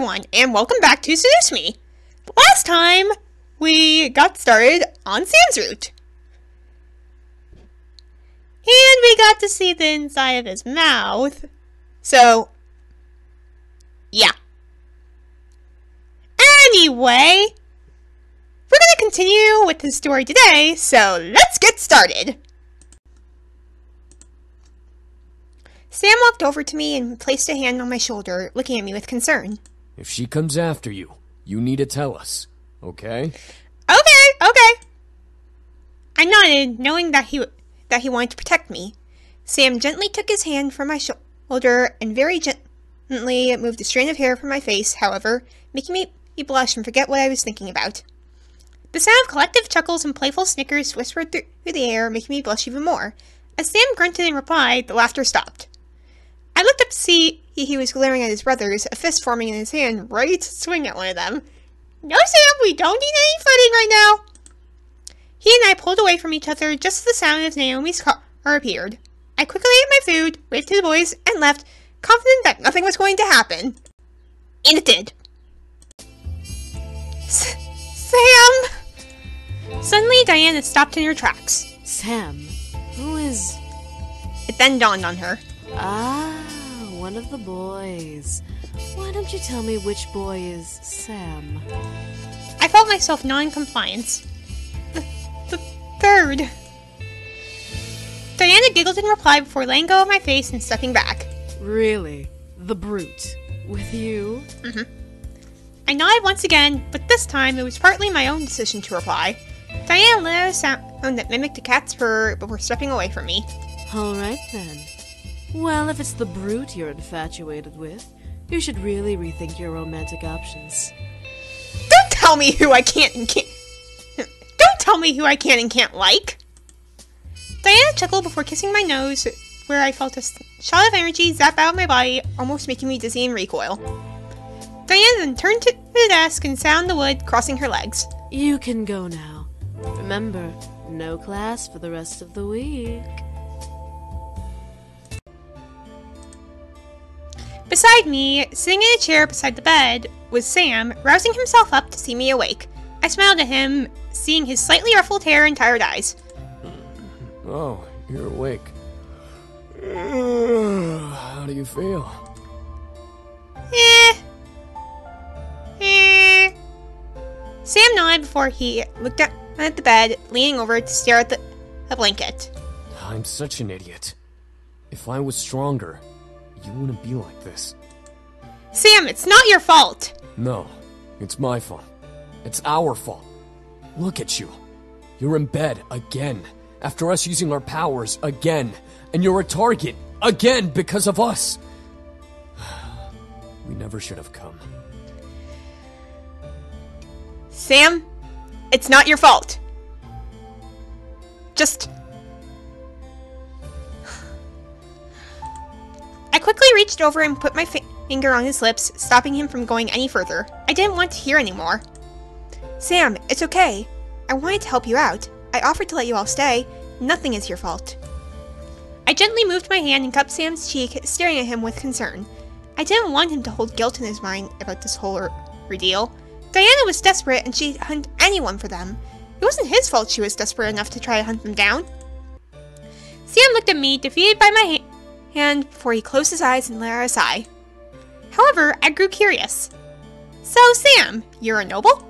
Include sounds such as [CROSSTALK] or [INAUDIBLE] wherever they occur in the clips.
everyone, and welcome back to Seduce Me. Last time, we got started on Sam's route. And we got to see the inside of his mouth. So, yeah. Anyway, we're going to continue with the story today, so let's get started. Sam walked over to me and placed a hand on my shoulder, looking at me with concern. If she comes after you, you need to tell us, okay? Okay, okay. I nodded, knowing that he that he wanted to protect me. Sam gently took his hand from my shoulder and very gently moved a strand of hair from my face, however, making me blush and forget what I was thinking about. The sound of collective chuckles and playful snickers whispered through the air, making me blush even more. As Sam grunted in reply, the laughter stopped. I looked up to see he was glaring at his brothers, a fist forming in his hand, ready to swing at one of them. No, Sam, we don't need any fighting right now. He and I pulled away from each other just as the sound of Naomi's car appeared. I quickly ate my food, waved to the boys, and left, confident that nothing was going to happen. And it did. S Sam! Suddenly, Diana stopped in her tracks. Sam, who is. It then dawned on her. Ah, one of the boys. Why don't you tell me which boy is Sam? I felt myself non compliance. The, the third. Diana giggled in reply before letting go of my face and stepping back. Really? The brute? With you? Mm hmm. I nodded once again, but this time it was partly my own decision to reply. Diana let out a sound that mimicked a cat's purr before stepping away from me. Alright then. Well, if it's the brute you're infatuated with, you should really rethink your romantic options. Don't tell me who I can't and can't. Don't tell me who I can and can't like. Diana chuckled before kissing my nose, where I felt a shot of energy zap out of my body, almost making me dizzy and recoil. Diana then turned to the desk and sat on the wood, crossing her legs. You can go now. Remember, no class for the rest of the week. Beside me, sitting in a chair beside the bed, was Sam, rousing himself up to see me awake. I smiled at him, seeing his slightly ruffled hair and tired eyes. [SIGHS] Oh, you're awake. [SIGHS] How do you feel? Eh. Eh. Sam nodded before he looked at the bed, leaning over to stare at the, the blanket. I'm such an idiot. If I was stronger, you wouldn't be like this. Sam, it's not your fault! No, it's my fault. It's our fault. Look at you. You're in bed again, after us using our powers again, and you're a target again because of us. [SIGHS] We never should have come. Sam, it's not your fault. Just quickly reached over and put my finger on his lips, stopping him from going any further. I didn't want to hear anymore. Sam, it's okay. I wanted to help you out. I offered to let you all stay. Nothing is your fault. I gently moved my hand and cupped Sam's cheek, staring at him with concern. I didn't want him to hold guilt in his mind about this whole ordeal. Diana was desperate and she'd hunt anyone for them. It wasn't his fault she was desperate enough to try to hunt them down. Sam looked at me, defeated by my hand before he closed his eyes and let out a sigh. However, I grew curious. So, Sam, you're a noble?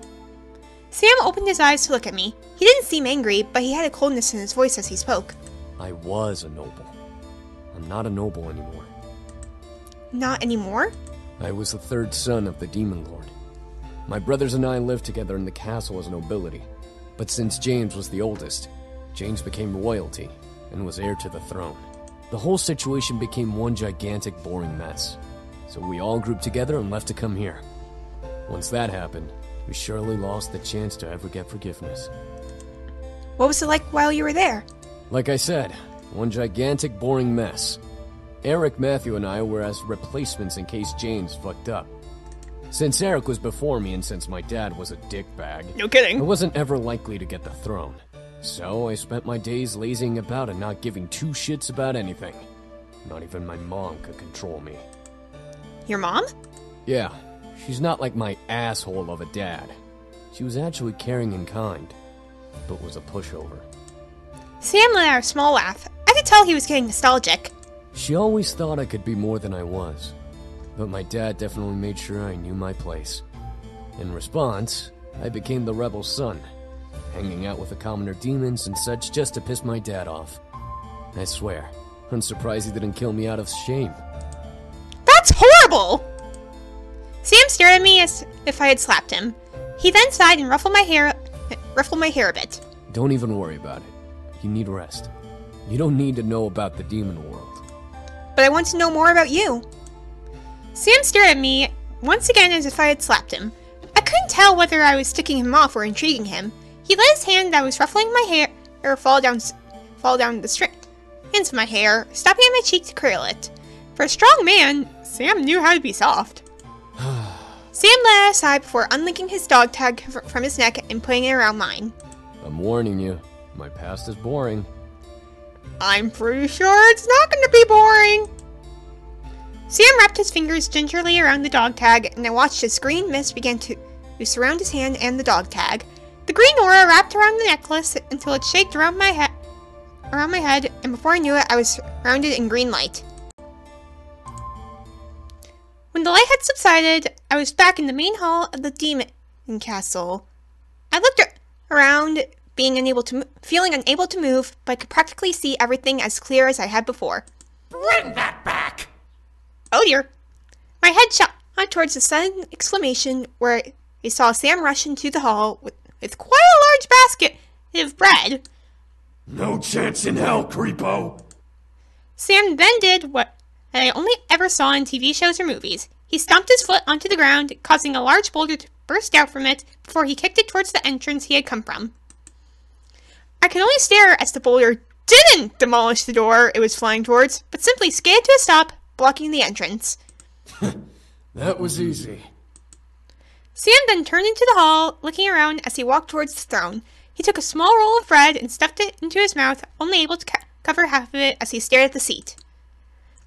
Sam opened his eyes to look at me. He didn't seem angry, but he had a coldness in his voice as he spoke. I was a noble. I'm not a noble anymore. Not anymore? I was the third son of the Demon Lord. My brothers and I lived together in the castle as nobility. But since James was the oldest, James became royalty and was heir to the throne. The whole situation became one gigantic, boring mess. So we all grouped together and left to come here. Once that happened, we surely lost the chance to ever get forgiveness. What was it like while you were there? Like I said, one gigantic, boring mess. Eric, Matthew, and I were as replacements in case James fucked up. Since Eric was before me and since my dad was a dickbag, no kidding. I wasn't ever likely to get the throne. So I spent my days lazing about and not giving two shits about anything. Not even my mom could control me. Your mom? Yeah, She's not like my asshole of a dad. She was actually caring and kind, but was a pushover. Sam let out a small laugh. I could tell he was getting nostalgic. She always thought I could be more than I was, but my dad definitely made sure I knew my place. In response, I became the rebel son, hanging out with the commoner demons and such just to piss my dad off. I swear, I'm surprised he didn't kill me out of shame. That's horrible! Sam stared at me as if I had slapped him. He then sighed and ruffled my hair, ruffled my hair a bit. Don't even worry about it. You need rest. You don't need to know about the demon world. But I want to know more about you. Sam stared at me once again as if I had slapped him. I couldn't tell whether I was sticking him off or intriguing him. He let his hand that was ruffling my hair or fall down fall down the string into my hair, stopping at my cheek to curl it. For a strong man, Sam knew how to be soft. [SIGHS] Sam let out a sigh before unlinking his dog tag fr- from his neck and putting it around mine. I'm warning you, my past is boring. I'm pretty sure it's not going to be boring. Sam wrapped his fingers gingerly around the dog tag, and I watched as green mist began to, to surround his hand and the dog tag. The green aura wrapped around the necklace until it shaked around my head, around my head, and before I knew it, I was surrounded in green light. When the light had subsided, I was back in the main hall of the demon castle. I looked around, being unable to, feeling unable to move, but could practically see everything as clear as I had before. Bring that back! Oh dear. My head shot towards the sudden exclamation where I saw Sam rush into the hall with, with quite a large basket of bread. No chance in hell, creepo! Sam then did what I only ever saw in TV shows or movies. He stomped his foot onto the ground, causing a large boulder to burst out from it before he kicked it towards the entrance he had come from. I could only stare as the boulder didn't demolish the door it was flying towards, but simply skidded to a stop, blocking the entrance. [LAUGHS] That was easy. Sam then turned into the hall, looking around as he walked towards the throne. He took a small roll of bread and stuffed it into his mouth, only able to ca- cover half of it as he stared at the seat.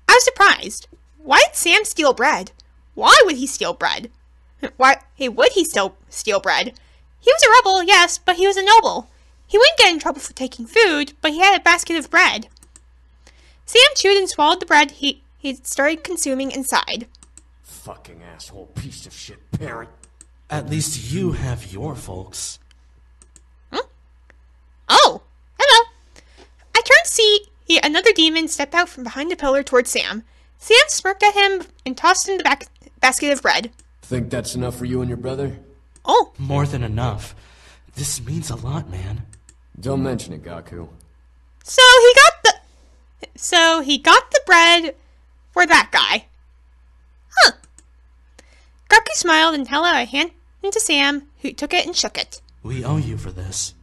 I was surprised. Why did Sam steal bread? Why would he steal bread? [LAUGHS] Why hey, would he still steal bread? He was a rebel, yes, but he was a noble. He wouldn't get in trouble for taking food, but he had a basket of bread. Sam chewed and swallowed the bread he he started consuming sighed. Fucking asshole piece of shit parent. At least you have your folks. Huh? Oh, hello. I turned to see another demon step out from behind a pillar towards Sam. Sam smirked at him and tossed him the back, basket of bread. Think that's enough for you and your brother? Oh, More than enough. This means a lot, man. Don't mention it, Gaku. so he got the so he got the bread for that guy. Huh. Gaku smiled and held out a hand to Sam, who took it and shook it. We owe you for this.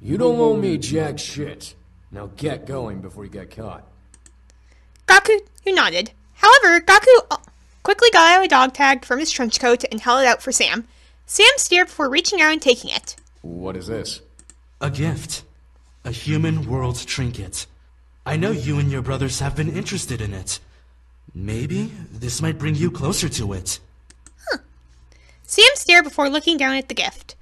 You don't owe me jack shit. Now get going before you get caught. Gaku, who nodded. However, Gaku uh, quickly got out a dog tag from his trench coat and held it out for Sam. Sam stared before reaching out and taking it. What is this? A gift. A human world trinket. I know you and your brothers have been interested in it. Maybe this might bring you closer to it. Sam stared before looking down at the gift.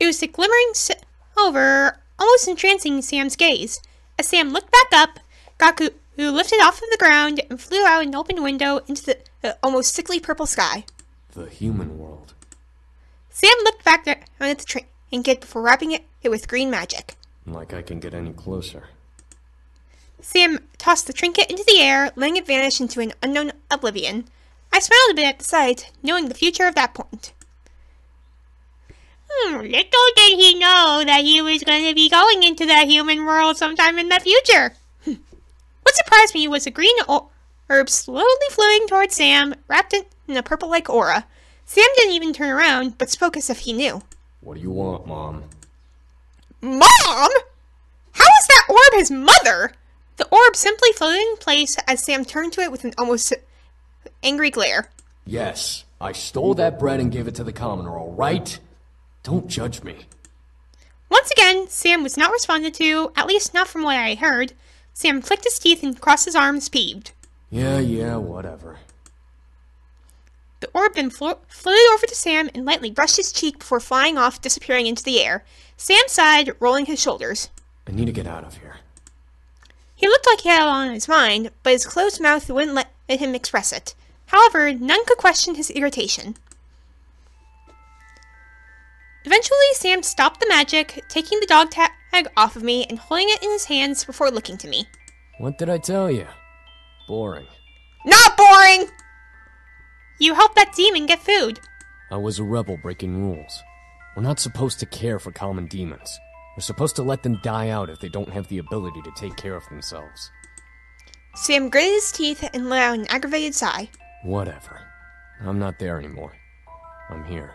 It was a glimmering silver, almost entrancing Sam's gaze. As Sam looked back up, Gaku who lifted off of the ground and flew out an open window into the uh, almost sickly purple sky. The human world. Sam looked back down at the trinket before wrapping it, it with green magic. Like I can get any closer. Sam tossed the trinket into the air, letting it vanish into an unknown oblivion. I smiled a bit at the sight, knowing the future of that point. Hmm, little did he know that he was going to be going into the human world sometime in the future. Hmm. what surprised me was a green herb slowly flowing towards Sam, wrapped in a purple-like aura. Sam didn't even turn around, but spoke as if he knew. What do you want, Mom? Mom? How is that orb his mother? The orb simply floated in place as Sam turned to it with an almost angry glare. Yes, I stole that bread and gave it to the commoner, alright? Don't judge me. Once again, Sam was not responded to, at least not from what I heard. Sam clicked his teeth and crossed his arms, peeved. Yeah, yeah, whatever. The orb then flo- floated over to Sam and lightly brushed his cheek before flying off, disappearing into the air. Sam sighed, rolling his shoulders. I need to get out of here. He looked like he had a lot on his mind, but his closed mouth wouldn't let him express it. However, none could question his irritation. Eventually, Sam stopped the magic, taking the dog tag off of me and holding it in his hands before looking to me. What did I tell you? Boring. Not boring! You helped that demon get food. I was a rebel breaking rules. We're not supposed to care for common demons. We're supposed to let them die out if they don't have the ability to take care of themselves. Sam gritted his teeth and let out an aggravated sigh. Whatever. I'm not there anymore. I'm here.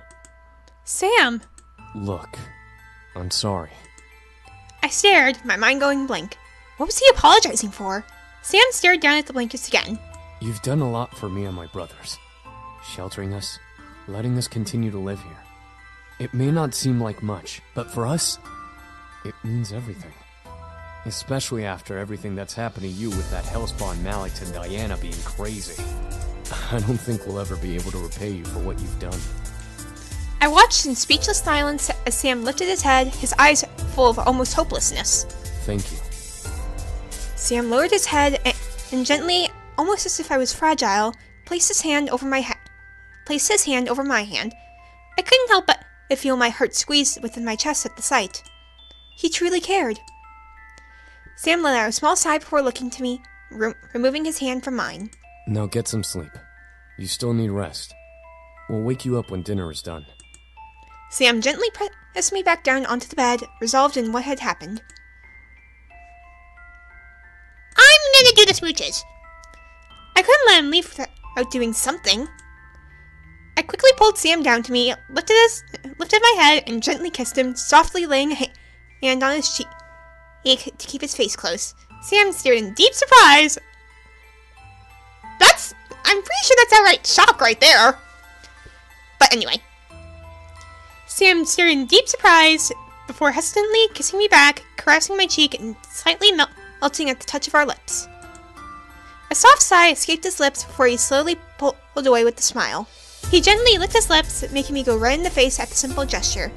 Sam! Look, I'm sorry. I stared, my mind going blank. What was he apologizing for? Sam stared down at the blankets again. You've done a lot for me and my brothers. Sheltering us, letting us continue to live here. It may not seem like much, but for us, it means everything. Especially after everything that's happened to you with that Hellspawn Malik and Diana being crazy. [LAUGHS] I don't think we'll ever be able to repay you for what you've done. I watched in speechless silence as Sam lifted his head, his eyes full of almost hopelessness. Thank you. Sam lowered his head and, and gently, almost as if I was fragile, placed his hand over my head. Placed his hand over my hand. I couldn't help but feel my heart squeeze within my chest at the sight. He truly cared. Sam let out a small sigh before looking to me, re- removing his hand from mine. Now get some sleep. You still need rest. We'll wake you up when dinner is done. Sam gently pressed me back down onto the bed, resolved in what had happened. I'm gonna do the smooches. I couldn't let him leave without doing something. I quickly pulled Sam down to me, lifted his, lifted my head, and gently kissed him, softly laying a hand on his cheek to keep his face close. Sam stared in deep surprise. That's, I'm pretty sure that's outright shock right there. But anyway. Sam stared in deep surprise before hesitantly kissing me back, caressing my cheek, and slightly mel- melting at the touch of our lips. A soft sigh escaped his lips before he slowly pulled away with a smile. He gently licked his lips, making me go red in the face at the simple gesture.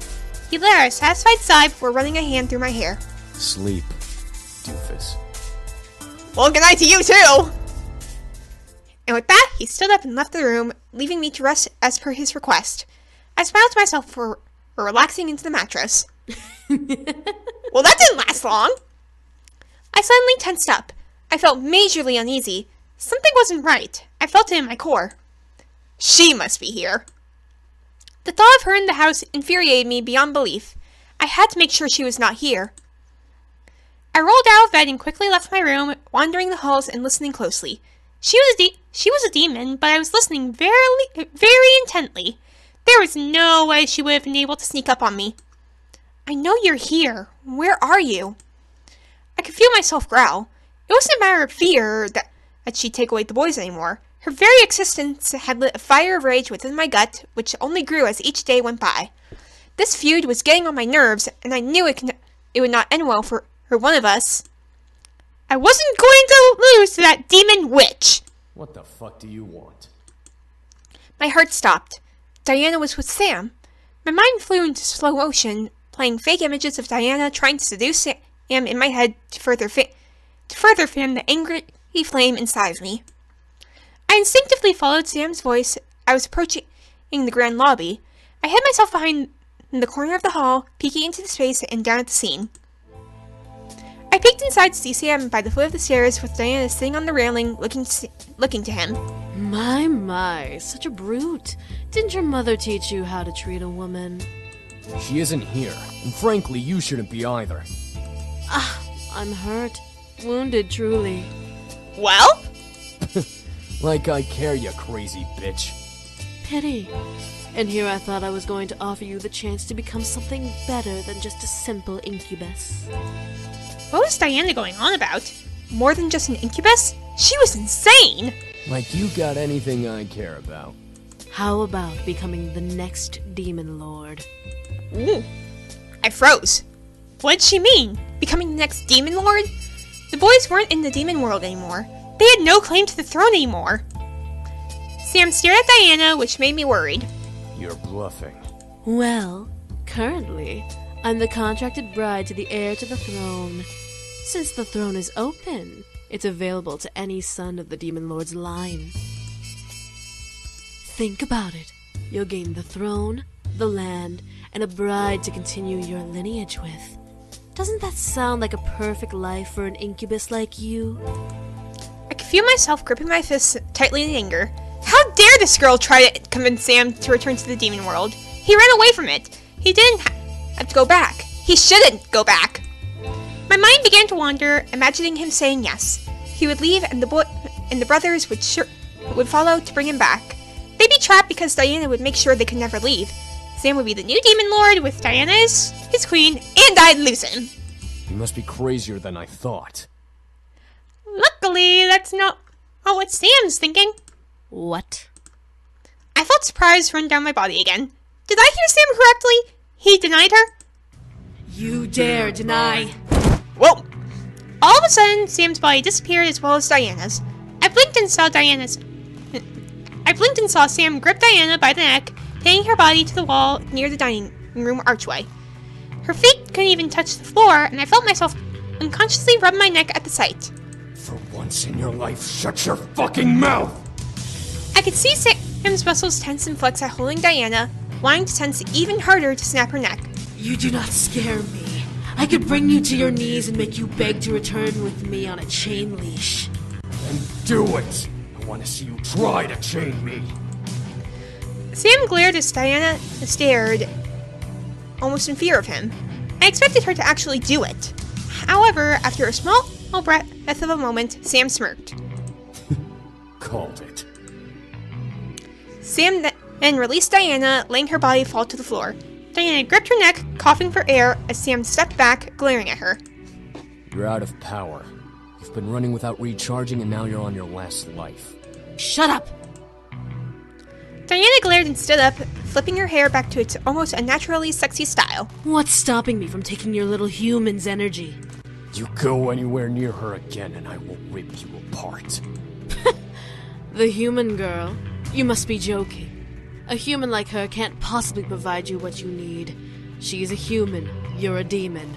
He let out a satisfied sigh before running a hand through my hair. Sleep, doofus. Well, good night to you too! And with that, he stood up and left the room, leaving me to rest as per his request. I smiled to myself for, for relaxing into the mattress. [LAUGHS] well, that didn't last long! I suddenly tensed up. I felt majorly uneasy. Something wasn't right. I felt it in my core. She must be here. The thought of her in the house infuriated me beyond belief. I had to make sure she was not here. I rolled out of bed and quickly left my room, wandering the halls and listening closely. She was a she was a demon, but I was listening very very intently. There was no way she would have been able to sneak up on me. I know you're here. Where are you? I could feel myself growl. It wasn't a matter of fear that, that she'd take away the boys anymore. Her very existence had lit a fire of rage within my gut, which only grew as each day went by. This feud was getting on my nerves, and I knew it, it would not end well for, for one of us. I wasn't going to lose to that demon witch! What the fuck do you want? My heart stopped. Diana was with Sam. My mind flew into slow motion, playing fake images of Diana trying to seduce Sam in my head to further, to further fan the angry flame inside of me. I instinctively followed Sam's voice. I was approaching the grand lobby. I hid myself behind the corner of the hall, peeking into the space and down at the scene. I peeked inside to see Sam by the foot of the stairs with Diana sitting on the railing looking to, looking to him. My, my, such a brute. Didn't your mother teach you how to treat a woman? She isn't here, and frankly, you shouldn't be either. Ah, I'm hurt. Wounded, truly. Well? [LAUGHS] like I care, you crazy bitch. Pity. And here I thought I was going to offer you the chance to become something better than just a simple incubus. What was Diana going on about? More than just an incubus? She was insane! Like you got anything I care about. How about becoming the next demon lord? Ooh. I froze. What'd she mean? Becoming the next demon lord? The boys weren't in the demon world anymore. They had no claim to the throne anymore. Sam stared at Diana, which made me worried. You're bluffing. Well, currently, I'm the contracted bride to the heir to the throne. Since the throne is open, it's available to any son of the Demon Lord's line. Think about it. You'll gain the throne, the land, and a bride to continue your lineage with. Doesn't that sound like a perfect life for an incubus like you? I could feel myself gripping my fists tightly in anger. How dare this girl try to convince Sam to return to the demon world? He ran away from it. He didn't have to go back. He shouldn't go back. My mind began to wander, imagining him saying yes. He would leave, and the boy and the brothers would sure would follow to bring him back. They'd be trapped because Diana would make sure they could never leave. Sam would be the new demon lord with Diana as his queen, and I'd lose him. You must be crazier than I thought. Luckily, that's not oh, what Sam's thinking. What? I felt surprise run down my body again. Did I hear Sam correctly? He denied her? You dare deny? Whoa! All of a sudden, Sam's body disappeared as well as Diana's. I blinked and saw Diana's. I blinked and saw Sam grip Diana by the neck, pinning her body to the wall near the dining room archway. Her feet couldn't even touch the floor, and I felt myself unconsciously rub my neck at the sight. For once in your life, shut your fucking mouth! I could see Sam's muscles tense and flex at holding Diana, wanting to tense even harder to snap her neck. You do not scare me. I could bring you to your knees and make you beg to return with me on a chain leash. And do it! I want to see you try to chain me! Sam glared as Diana stared, almost in fear of him. I expected her to actually do it. However, after a small breath of a moment, Sam smirked. [LAUGHS] Called it. Sam then released Diana, letting her body fall to the floor. Diana gripped her neck, coughing for air as Sam stepped back, glaring at her. You're out of power. You've been running without recharging, and now you're on your last life. Shut up! Diana glared and stood up, flipping her hair back to its almost unnaturally sexy style. What's stopping me from taking your little human's energy? You go anywhere near her again, and I will rip you apart. [LAUGHS] The human girl? You must be joking. A human like her can't possibly provide you what you need. She's a human. You're a demon.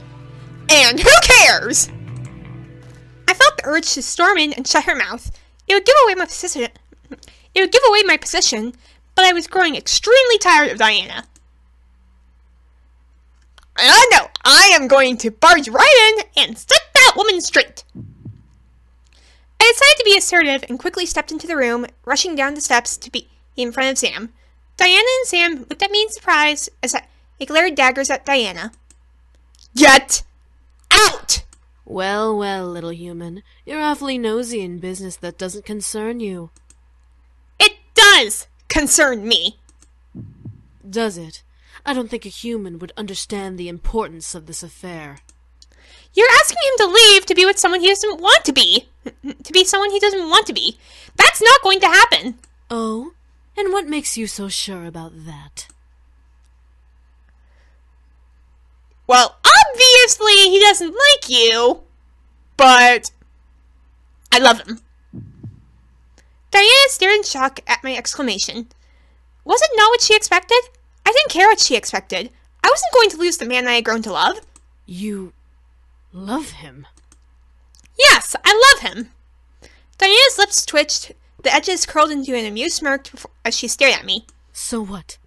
And who cares? I felt the urge to storm in and shut her mouth. It would give away my position. It would give away my position, but I was growing extremely tired of Diana. I know, I am going to barge right in and set that woman straight. I decided to be assertive and quickly stepped into the room, rushing down the steps to be in front of Sam. Diana and Sam looked at me in surprise as I glared daggers at Diana. Get out! Well, well, little human. You're awfully nosy in business that doesn't concern you. It does concern me. Does it? I don't think a human would understand the importance of this affair. You're asking him to leave to be with someone he doesn't want to be. [LAUGHS] To be someone he doesn't want to be. That's not going to happen. Oh? And what makes you so sure about that? Well, obviously he doesn't like you, but I love him. Diana stared in shock at my exclamation. Was it not what she expected? I didn't care what she expected. I wasn't going to lose the man I had grown to love. You love him? Yes, I love him. Diana's lips twitched, the edges curled into an amused smirk as she stared at me. So what?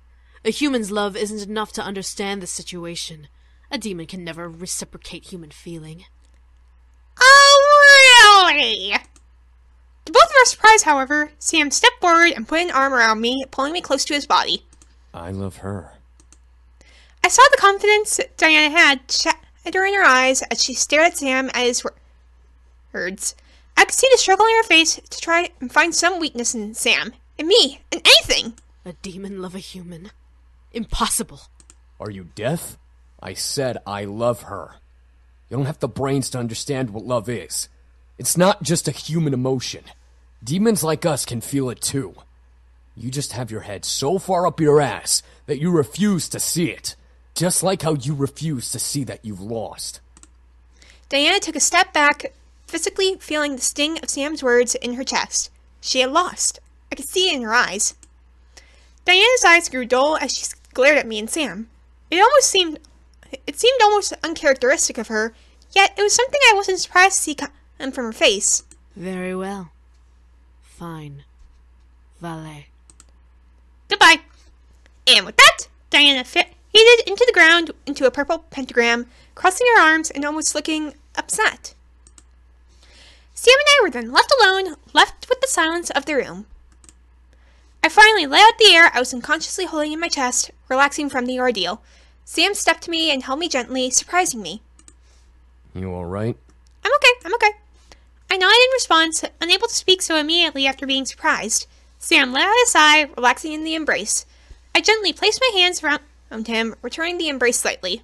A human's love isn't enough to understand the situation. A demon can never reciprocate human feeling. Oh, really? To both of our surprise, however, Sam stepped forward and put an arm around me, pulling me close to his body. I love her. I saw the confidence Diana had shatter in her eyes as she stared at Sam at his words. I could see the struggle in her face to try and find some weakness in Sam, in me, in anything. A demon love a human? Impossible. Are you deaf? I said I love her. You don't have the brains to understand what love is. It's not just a human emotion. Demons like us can feel it too. You just have your head so far up your ass that you refuse to see it. Just like how you refuse to see that you've lost. Diana took a step back, physically feeling the sting of Sam's words in her chest. She had lost. I could see it in her eyes. Diana's eyes grew dull as she glared at me and Sam. It almost seemed it seemed almost uncharacteristic of her, yet it was something I wasn't surprised to see come um, from her face. Very well. Fine. Valet. Goodbye. And with that, Diana fit faded into the ground into a purple pentagram, crossing her arms and almost looking upset. Sam and I were then left alone, left with the silence of the room. I finally let out the air I was unconsciously holding in my chest, relaxing from the ordeal. Sam stepped to me and held me gently, surprising me. You alright? I'm okay, I'm okay. I nodded in response, unable to speak so immediately after being surprised. Sam let out a sigh, relaxing in the embrace. I gently placed my hands around him, returning the embrace slightly.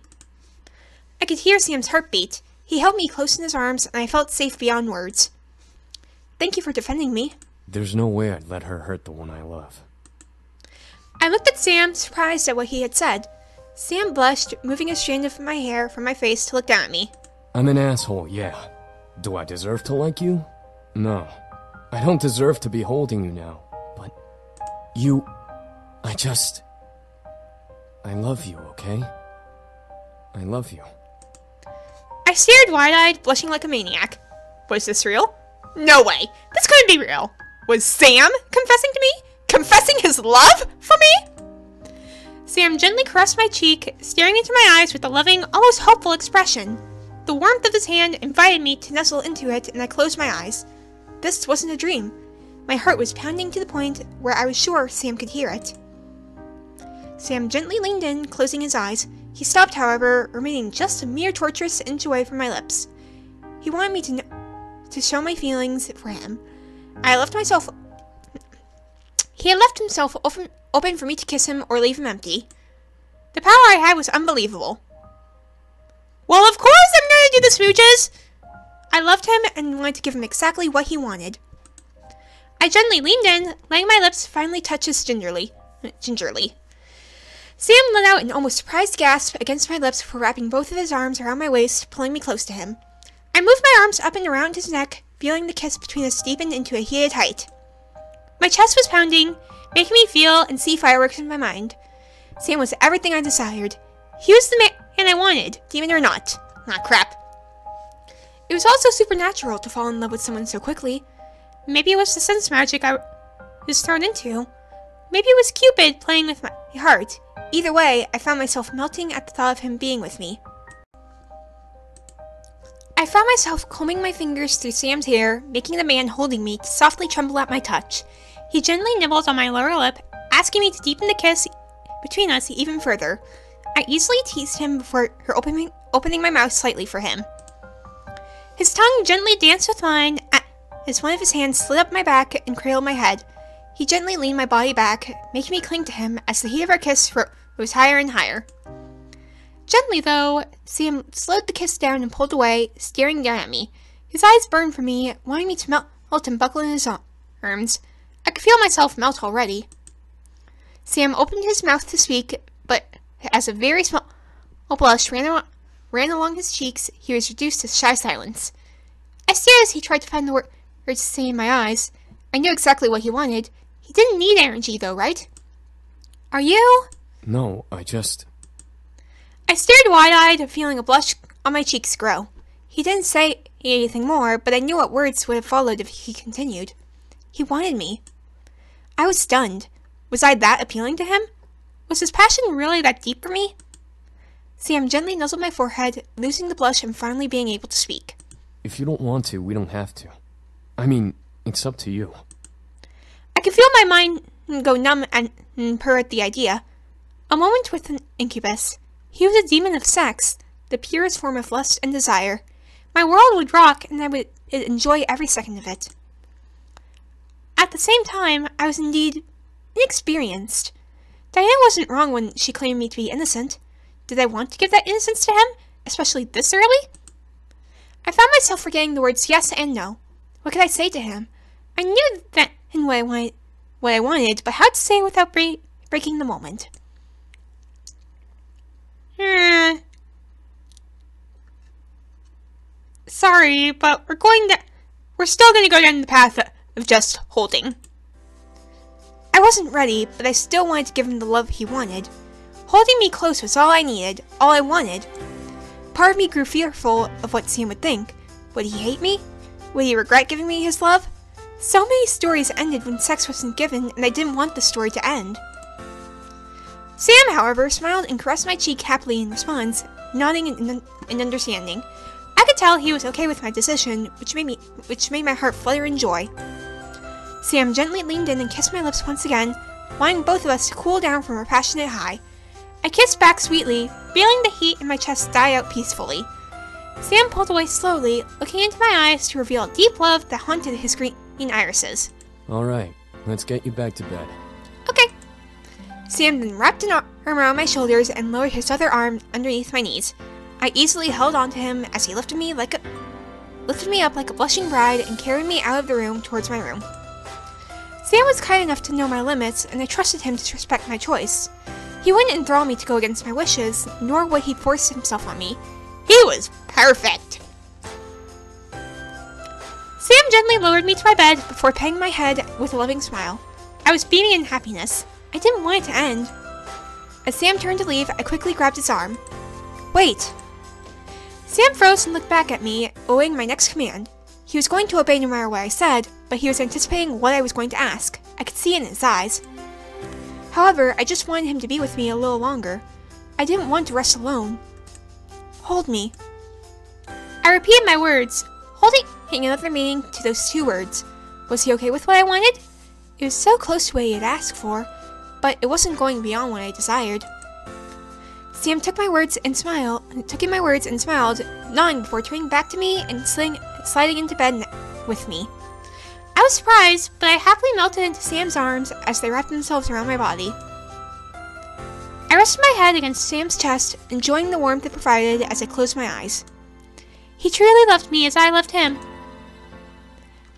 I could hear Sam's heartbeat. He held me close in his arms, and I felt safe beyond words. Thank you for defending me. There's no way I'd let her hurt the one I love. I looked at Sam, surprised at what he had said. Sam blushed, moving a strand of my hair from my face to look down at me. I'm an asshole, yeah. Do I deserve to like you? No. I don't deserve to be holding you now. But you. I just. I love you, okay? I love you. I stared wide eyed, blushing like a maniac. Was this real? No way! This couldn't be real! Was Sam confessing to me? Confessing his love for me? Sam gently caressed my cheek, staring into my eyes with a loving, almost hopeful expression. The warmth of his hand invited me to nestle into it, and I closed my eyes. This wasn't a dream. My heart was pounding to the point where I was sure Sam could hear it. Sam gently leaned in, closing his eyes. He stopped, however, remaining just a mere torturous inch away from my lips. He wanted me to know, to show my feelings for him. I left myself. He had left himself open, open for me to kiss him or leave him empty. The power I had was unbelievable. Well, of course I'm gonna do the smooches! I loved him and wanted to give him exactly what he wanted. I gently leaned in, letting my lips finally touch his gingerly. Gingerly. Sam let out an almost surprised gasp against my lips before wrapping both of his arms around my waist, pulling me close to him. I moved my arms up and around his neck, feeling the kiss between us deepen into a heated height. My chest was pounding, making me feel and see fireworks in my mind. Sam was everything I desired. He was the man I wanted, demon or not. Not crap. It was also supernatural to fall in love with someone so quickly. Maybe it was the sense magic I was thrown into. Maybe it was Cupid playing with my heart. Either way, I found myself melting at the thought of him being with me. I found myself combing my fingers through Sam's hair, making the man holding me softly tremble at my touch. He gently nibbled on my lower lip, asking me to deepen the kiss between us even further. I easily teased him before her opening, opening my mouth slightly for him. His tongue gently danced with mine as one of his hands slid up my back and cradled my head. He gently leaned my body back, making me cling to him as the heat of our kiss rose higher and higher. Gently, though, Sam slowed the kiss down and pulled away, staring down at me. His eyes burned for me, wanting me to melt, melt and buckle in his arms. I could feel myself melt already. Sam opened his mouth to speak, but as a very small blush ran, ran along his cheeks, he was reduced to shy silence. I stared as he tried to find the words to say in my eyes. I knew exactly what he wanted. He didn't need energy, though, right? Are you? No, I just. I stared wide eyed, feeling a blush on my cheeks grow. He didn't say anything more, but I knew what words would have followed if he continued. He wanted me. I was stunned. Was I that appealing to him? Was his passion really that deep for me? Sam gently nuzzled my forehead, losing the blush and finally being able to speak. If you don't want to, we don't have to. I mean, it's up to you. I could feel my mind go numb and purr at the idea. A moment with an incubus. He was a demon of sex, the purest form of lust and desire. My world would rock, and I would enjoy every second of it. At the same time, I was indeed inexperienced. Diane wasn't wrong when she claimed me to be innocent. Did I want to give that innocence to him, especially this early? I found myself forgetting the words yes and no. What could I say to him? I knew that in what I wanted, what I wanted, but how to say it without bre- breaking the moment. Hmm. Sorry, but we're going to. We're still going to go down the path of just holding. I wasn't ready, but I still wanted to give him the love he wanted. Holding me close was all I needed, all I wanted. Part of me grew fearful of what Sam would think. Would he hate me? Would he regret giving me his love? So many stories ended when sex wasn't given, and I didn't want the story to end. Sam, however, smiled and caressed my cheek happily in response, nodding in, in understanding. I could tell he was okay with my decision, which made me which made my heart flutter in joy. Sam gently leaned in and kissed my lips once again, wanting both of us to cool down from our passionate high. I kissed back sweetly, feeling the heat in my chest die out peacefully. Sam pulled away slowly, looking into my eyes to reveal a deep love that haunted his green irises. Alright, let's get you back to bed. Okay. Sam then wrapped an arm around my shoulders and lowered his other arm underneath my knees. I easily held onto him as he lifted me like a lifted me up like a blushing bride and carried me out of the room towards my room. Sam was kind enough to know my limits, and I trusted him to respect my choice. He wouldn't enthrall me to go against my wishes, nor would he force himself on me. He was perfect. Sam gently lowered me to my bed before patting my head with a loving smile. I was beaming in happiness. I didn't want it to end. As Sam turned to leave, I quickly grabbed his arm. Wait! Sam froze and looked back at me, owing my next command. He was going to obey no matter what I said, but he was anticipating what I was going to ask. I could see it in his eyes. However, I just wanted him to be with me a little longer. I didn't want to rest alone. Hold me. I repeated my words, holding another meaning to those two words. Was he okay with what I wanted? It was so close to what he had asked for, but it wasn't going beyond what I desired. Sam took my words and smiled, took in my words and smiled, nodding before turning back to me and sliding, sliding into bed with me. I was surprised, but I happily melted into Sam's arms as they wrapped themselves around my body. I rested my head against Sam's chest, enjoying the warmth it provided as I closed my eyes. He truly loved me as I loved him.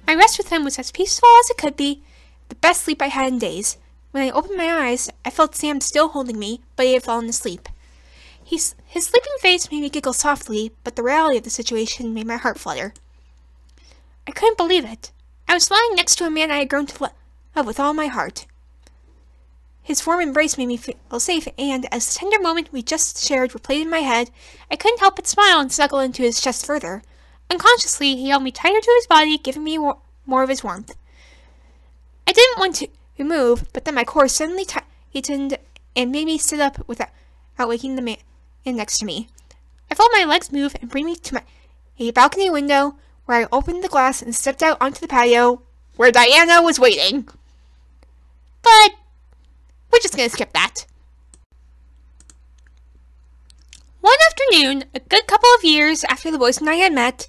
My rest with him was as peaceful as it could be, the best sleep I had in days. When I opened my eyes, I felt Sam still holding me, but he had fallen asleep. His sleeping face made me giggle softly, but the reality of the situation made my heart flutter. I couldn't believe it. I was lying next to a man I had grown to love with all my heart. His warm embrace made me feel safe, and as the tender moment we just shared replayed in my head, I couldn't help but smile and snuggle into his chest further. Unconsciously, he held me tighter to his body, giving me more of his warmth. I didn't want to move, but then my core suddenly tightened and made me sit up without waking the man next to me. I felt my legs move and bring me to my a balcony window, where I opened the glass and stepped out onto the patio, where Diana was waiting. But we're just gonna skip that. One afternoon, a good couple of years after the boys and I had met,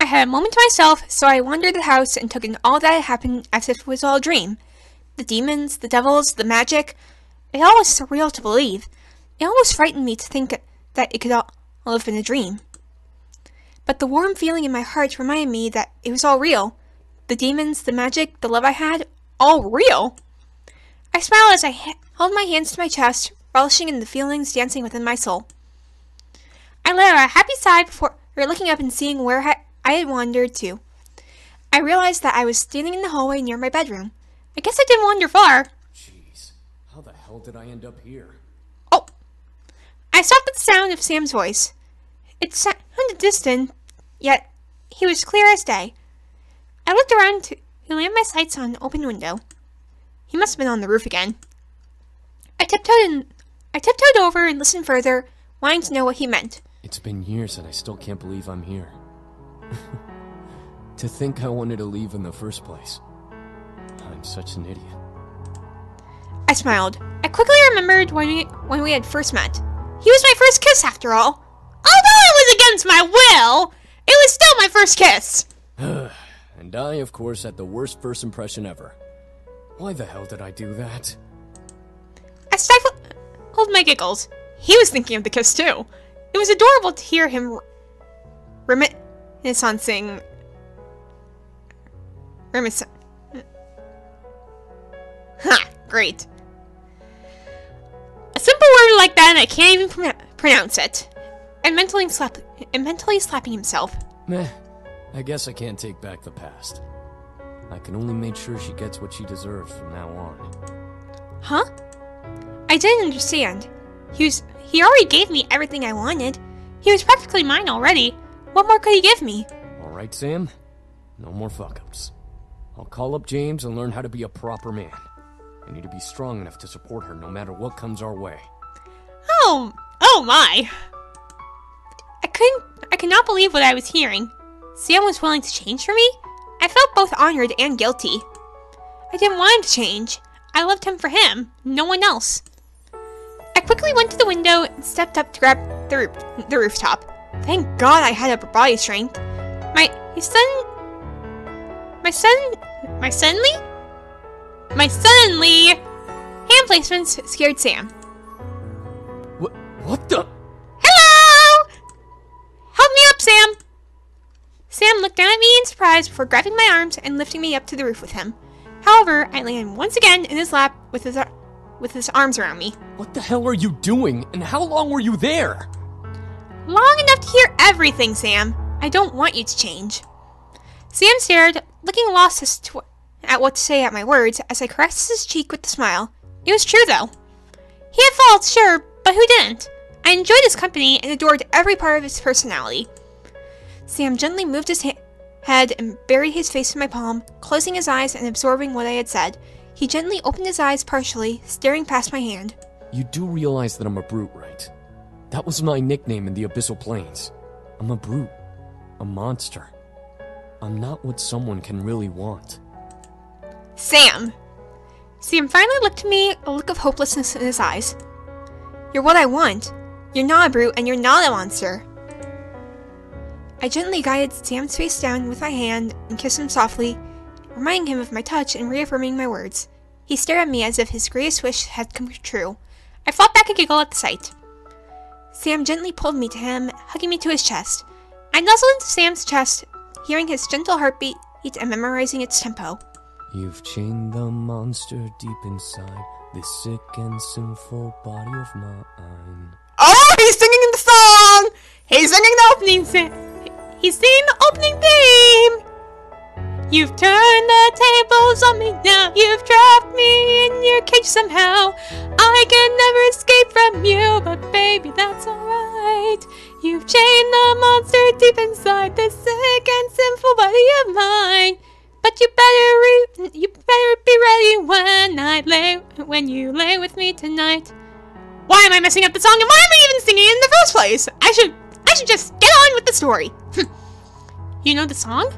I had a moment to myself, so I wandered the house and took in all that had happened as if it was all a dream. The demons, the devils, the magic. It all was surreal to believe. It almost frightened me to think that it could all have been a dream. But the warm feeling in my heart reminded me that it was all real. The demons, the magic, the love I had, all real. I smiled as I held my hands to my chest, relishing in the feelings dancing within my soul. I let out a happy sigh before looking up and seeing where I had wandered to. I realized that I was standing in the hallway near my bedroom. I guess I didn't wander far. Jeez, how the hell did I end up here? Oh! I stopped at the sound of Sam's voice. It sounded distant, yet he was clear as day. I looked around to land my sights on an open window. He must have been on the roof again. I tiptoed in, I tiptoed over and listened further, wanting to know what he meant. It's been years and I still can't believe I'm here. [LAUGHS] to think I wanted to leave in the first place. I'm such an idiot. I smiled. I quickly remembered when we, when we had first met. He was my first kiss, after all. Although it was against my will, it was still my first kiss. [SIGHS] and I, of course, had the worst first impression ever. Why the hell did I do that? I stifled hold my giggles. He was thinking of the kiss too. It was adorable to hear him reminiscing. Reminiscing. Ha! Great. A simple word like that, and I can't even pr pronounce it. And mentally, slap and mentally slapping himself. Meh. I guess I can't take back the past. I can only make sure she gets what she deserves from now on. Huh? I didn't understand. He was he already gave me everything I wanted. He was practically mine already. What more could he give me? Alright, Sam? No more fuck ups. I'll call up James and learn how to be a proper man. I need to be strong enough to support her no matter what comes our way. Oh, oh my. I couldn't I could not believe what I was hearing. Sam was willing to change for me? I felt both honored and guilty. I didn't want him to change. I loved him for him, no one else. I quickly went to the window and stepped up to grab the, roof, the rooftop. Thank God I had upper body strength. My, my son... My son... Lee? My suddenly? My suddenly... Hand placements scared Sam. What? What the? Hello! Help me up, Sam! Sam looked down at me in surprise before grabbing my arms and lifting me up to the roof with him. However, I landed once again in his lap with his, ar- with his arms around me. What the hell are you doing? And how long were you there? Long enough to hear everything, Sam. I don't want you to change. Sam stared, looking lost as to at what to say at my words as I caressed his cheek with a smile. It was true, though. He had faults, sure, but who didn't? I enjoyed his company and adored every part of his personality. Sam gently moved his ha- head and buried his face in my palm, closing his eyes and absorbing what I had said. He gently opened his eyes partially, staring past my hand. You do realize that I'm a brute, right? That was my nickname in the Abyssal Plains. I'm a brute. A monster. I'm not what someone can really want. Sam! Sam finally looked at me, a look of hopelessness in his eyes. You're what I want. You're not a brute and you're not a monster. I gently guided Sam's face down with my hand and kissed him softly, reminding him of my touch and reaffirming my words. He stared at me as if his greatest wish had come true. I fought back a giggle at the sight. Sam gently pulled me to him, hugging me to his chest. I nuzzled into Sam's chest, hearing his gentle heartbeat and memorizing its tempo. You've chained the monster deep inside this sick and sinful body of mine. Oh, he's singing in the song! He's singing the opening si- He's singing the opening theme! You've turned the tables on me now. You've trapped me in your cage somehow. I can never escape from you, but baby, that's alright. You've chained the monster deep inside this sick and sinful body of mine. But you better you better be ready when I lay when you lay with me tonight. Why am I messing up the song and why am I even singing in the first place? I should should just get on with the story. [LAUGHS] you know the song?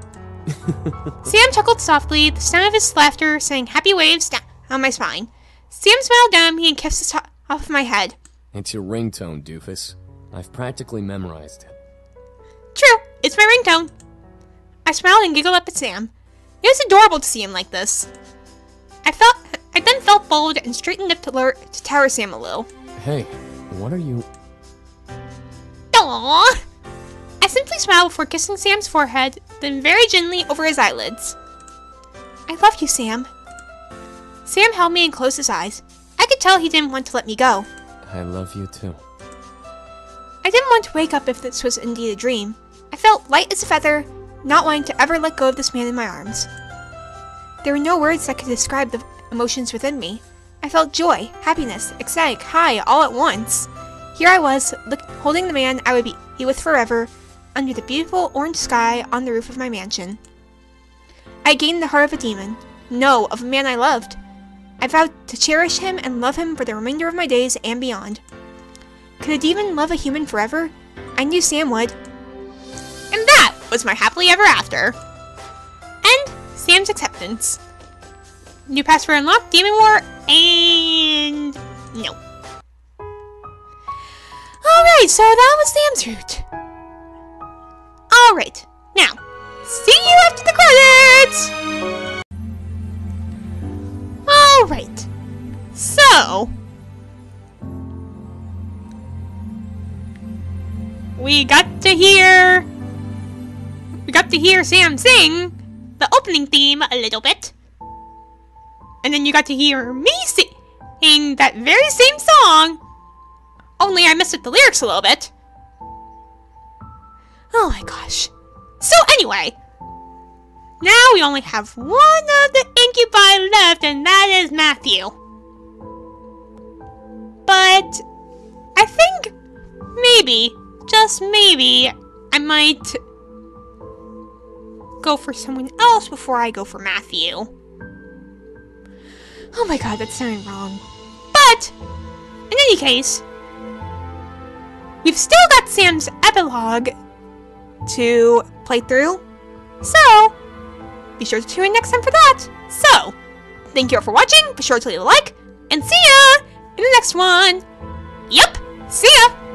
[LAUGHS] Sam chuckled softly, the sound of his laughter sending happy waves down on my spine. Sam smiled down at me and kissed the top off my head. It's your ringtone, doofus. I've practically memorized it. True, it's my ringtone. I smiled and giggled up at Sam. It was adorable to see him like this. I felt I then felt bold and straightened up to, lure, to tower Sam a little. Hey, what are you. Aww. I simply smiled before kissing Sam's forehead, then very gently over his eyelids. I love you, Sam. Sam held me and closed his eyes. I could tell he didn't want to let me go. I love you too. I didn't want to wake up if this was indeed a dream. I felt light as a feather, not wanting to ever let go of this man in my arms. There were no words that could describe the emotions within me. I felt joy, happiness, ecstatic, high, all at once. Here I was, look, holding the man I would be, with forever, under the beautiful orange sky on the roof of my mansion. I gained the heart of a demon. No, of a man I loved. I vowed to cherish him and love him for the remainder of my days and beyond. Could a demon love a human forever? I knew Sam would. And that was my happily ever after. And Sam's acceptance. New password unlocked, Demon War, and no. Alright, so that was Sam's route. Alright, now, see you after the credits! Alright, so. We got to hear. We got to hear Sam sing the opening theme a little bit. And then you got to hear me sing that very same song. Only I up the lyrics a little bit. Oh my gosh. So anyway, now we only have one of the incubi left, and that is Matthew. but I think maybe, just maybe, I might go for someone else before I go for Matthew. Oh my god, that's sounding wrong. But, in any case, we've still got Sam's epilogue to play through. So, be sure to tune in next time for that. So, thank you all for watching. Be sure to leave a like, and see ya in the next one. Yep, see ya!